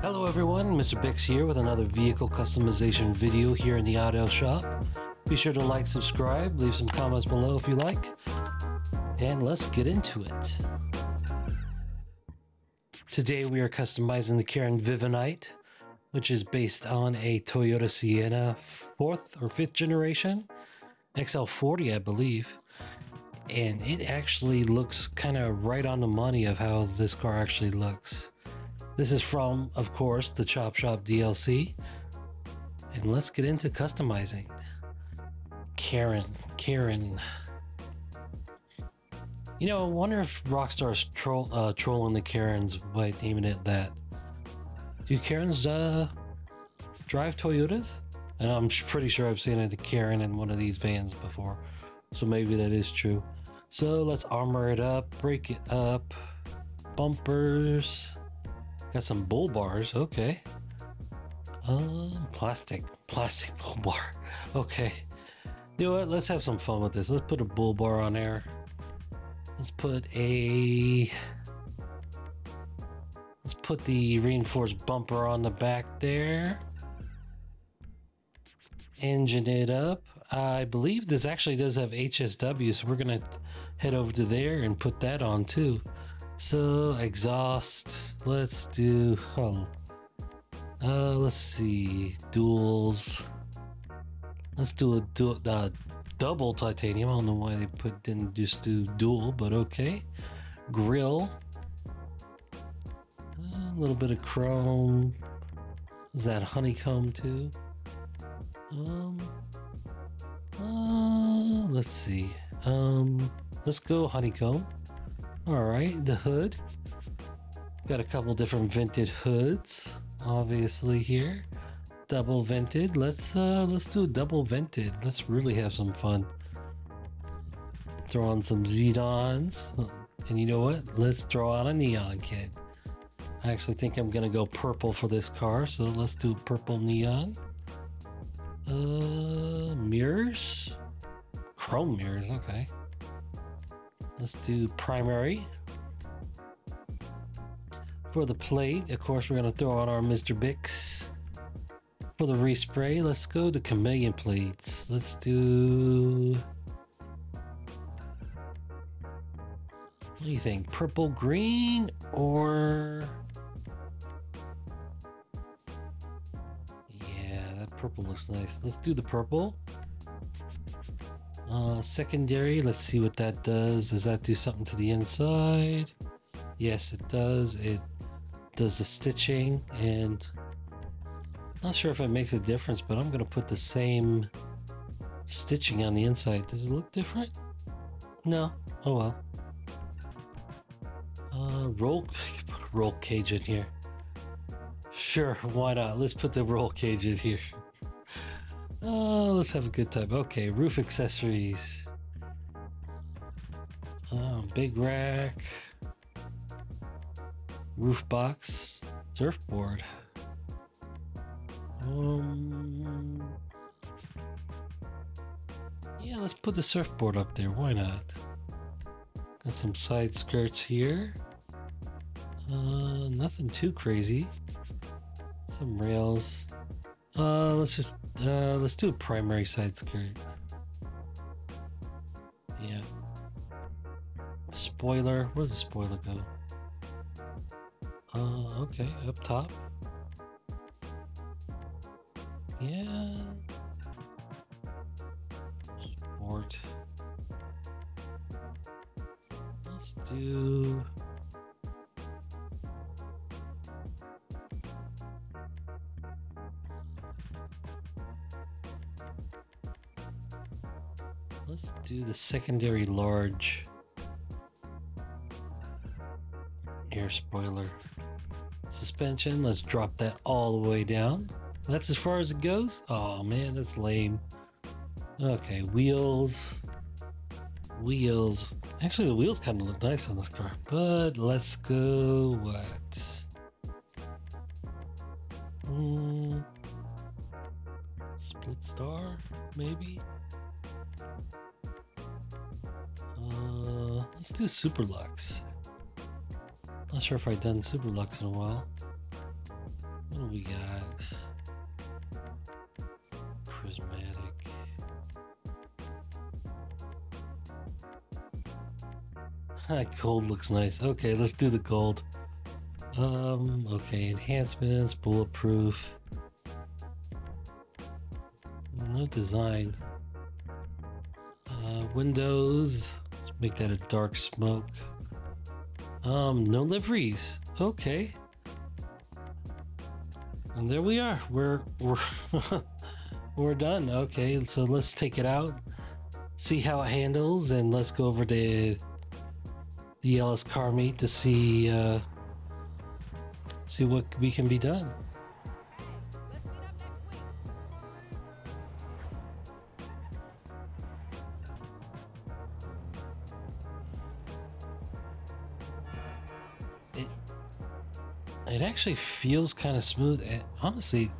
Hello everyone, MrBixx here with another vehicle customization video here in the Auto Shop. Be sure to like, subscribe, leave some comments below if you like, and let's get into it. Today we are customizing the Karin Vivanite, which is based on a Toyota Sienna 4th or 5th generation, XL40 I believe. And it actually looks kind of right on the money of how this car actually looks. This is from, of course, the Chop Shop DLC. And let's get into customizing. Karen, Karen. You know, I wonder if Rockstar's troll, uh, trolling the Karens by naming it that. Do Karens uh, drive Toyotas? And I'm pretty sure I've seen a Karen in one of these vans before. So maybe that is true. So let's armor it up, break it up. Bumpers. Got some bull bars, okay. Um, plastic, plastic bull bar. Okay. You know what? Let's have some fun with this. Let's put a bull bar on there. Let's put a. Let's put the reinforced bumper on the back there. Engine it up. I believe this actually does have HSW, so we're gonna head over to there and put that on too. So exhaust, let's do, oh, uh, let's see, Duels. Let's do a du uh, double titanium. I don't know why they put didn't just do dual, but okay. Grill, a little bit of chrome. Is that honeycomb too? Um, uh, let's see. Um, let's go honeycomb. All right, the hood. Got a couple different vented hoods, obviously here. Double vented. Let's uh let's do a double vented. Let's really have some fun. Throw on some Xenons. And you know what? Let's throw on a neon kit. I actually think I'm gonna go purple for this car, so let's do purple neon. Uh mirrors? Chrome mirrors, okay. Let's do primary. For the plate, of course, we're going to throw on our MrBixx. For the respray, let's go to chameleon plates. Let's do... What do you think? Purple, green, or... Yeah, that purple looks nice. Let's do the purple. Uh, secondary, let's see what that does. Does that do something to the inside? Yes, it does. It does the stitching and not sure if it makes a difference, but I'm going to put the same stitching on the inside. Does it look different? No. Oh well. Uh, roll, roll cage in here. Sure, why not? Let's put the roll cage in here. Oh, let's have a good time. Okay, roof accessories. Uh, big rack. Roof box. Surfboard. Um, yeah, let's put the surfboard up there. Why not? Got some side skirts here. Uh, nothing too crazy. Some rails. Uh, let's just uh, let's do a primary side skirt. Yeah. Spoiler. Where does the spoiler go? Uh, okay, up top. Yeah. Sport. Let's do. Let's do the secondary large air spoiler. Suspension, let's drop that all the way down. That's as far as it goes? Oh man, that's lame. Okay, wheels. Wheels. Actually, the wheels kind of look nice on this car. But let's go what? Hmm. Split star, maybe? Let's do Super Lux. Not sure if I've done Super Lux in a while. What do we got? Prismatic. gold looks nice. Okay, let's do the gold. Um, okay, enhancements, bulletproof. No design. Uh, windows. Make that a dark smoke. Um, no liveries. Okay. And there we are. We're we're we're done. Okay, so let's take it out, see how it handles, and let's go over to the LS car meet to see uh, see what we can be done. It actually feels kind of smooth. Honestly,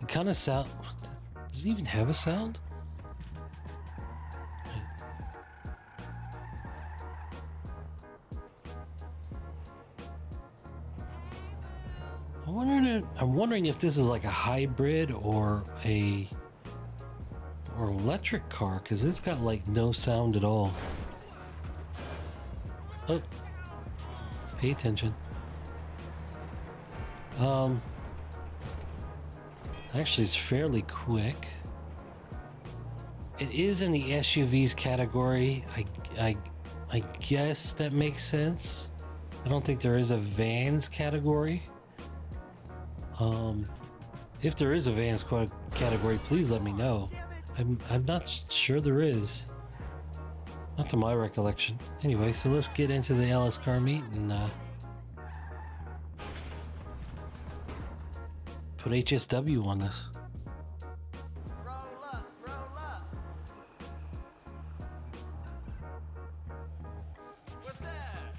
it kind of sound. Does it even have a sound? I'm wondering. I'm wondering if this is like a hybrid or a or electric car because it's got like no sound at all. Oh, pay attention. Um, actually, it's fairly quick. It is in the SUVs category. I, I, I guess that makes sense. I don't think there is a vans category. Um, if there is a vans category, please let me know. I'm, I'm not sure there is. Not to my recollection. Anyway, so let's get into the LS car meet and uh, put HSW on this.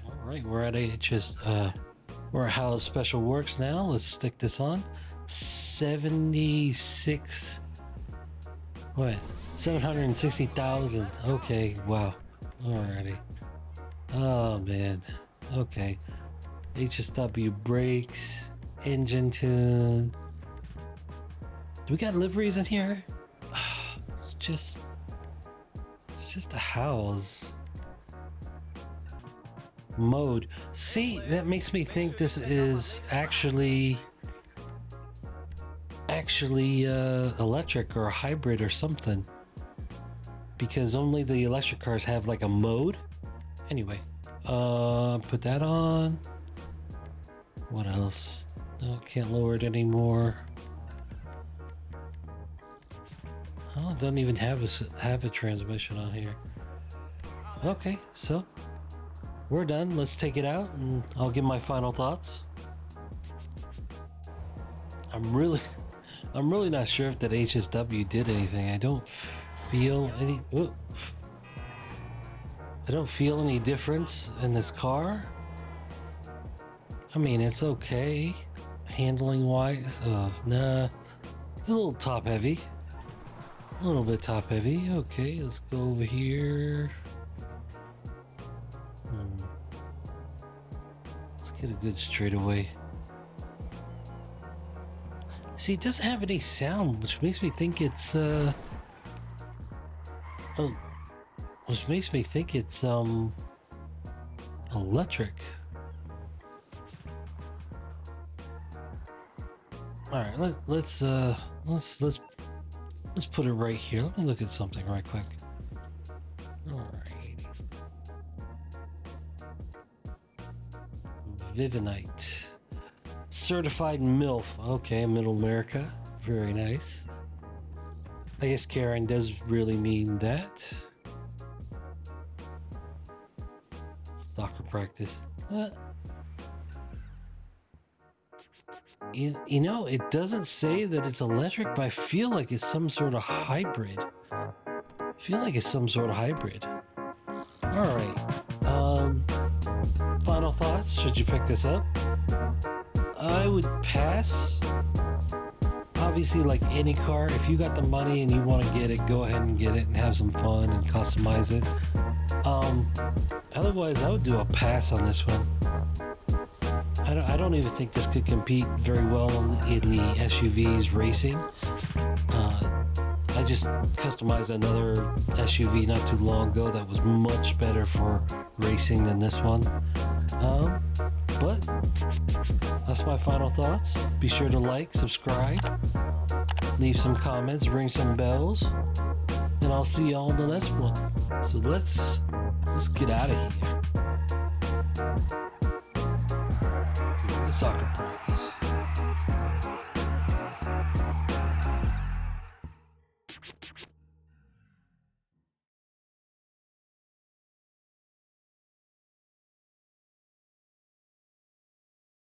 All right, we're at HS. Uh, we're at Hao's Special Works now. Let's stick this on. Seventy-six. What? Seven hundred and sixty thousand. Okay. Wow. Alrighty. Oh man. Okay. HSW brakes, engine tune. Do we got liveries in here? It's just. It's just a house mode. See, that makes me think this is actually actually uh, electric or a hybrid or something. Because only the electric cars have like a mode. Anyway, uh, put that on. What else? No, can't lower it anymore. Oh, it doesn't even have a have a transmission on here. Okay, so we're done. Let's take it out and I'll give my final thoughts. I'm really I'm really not sure if that HSW did anything. I don't feel any I don't feel any difference in this car. I mean, it's okay handling wise. Uh, nah. It's a little top heavy. A little bit top heavy. Okay, let's go over here. Hmm. Let's get a good straightaway. See, it doesn't have any sound, which makes me think it's uh oh which makes me think it's um electric. Alright, let, let's uh let's let's let's put it right here. Let me look at something right quick. Alright. Vivanite. Certified MILF. Okay, Middle America. Very nice. I guess Karen does really mean that. Soccer practice. Uh, you, you know, it doesn't say that it's electric, but I feel like it's some sort of hybrid. I feel like it's some sort of hybrid. All right. Um, final thoughts? Should you pick this up? I would pass. Obviously, like any car, if you got the money and you want to get it, go ahead and get it and have some fun and customize it. Um, otherwise, I would do a pass on this one. I don't, I don't even think this could compete very well in the SUVs racing. Uh, I just customized another SUV not too long ago that was much better for racing than this one. Um, but that's my final thoughts. Be sure to like, subscribe, leave some comments, ring some bells, and I'll see y'all in the next one. So let's let's get out of here. Soccer practice.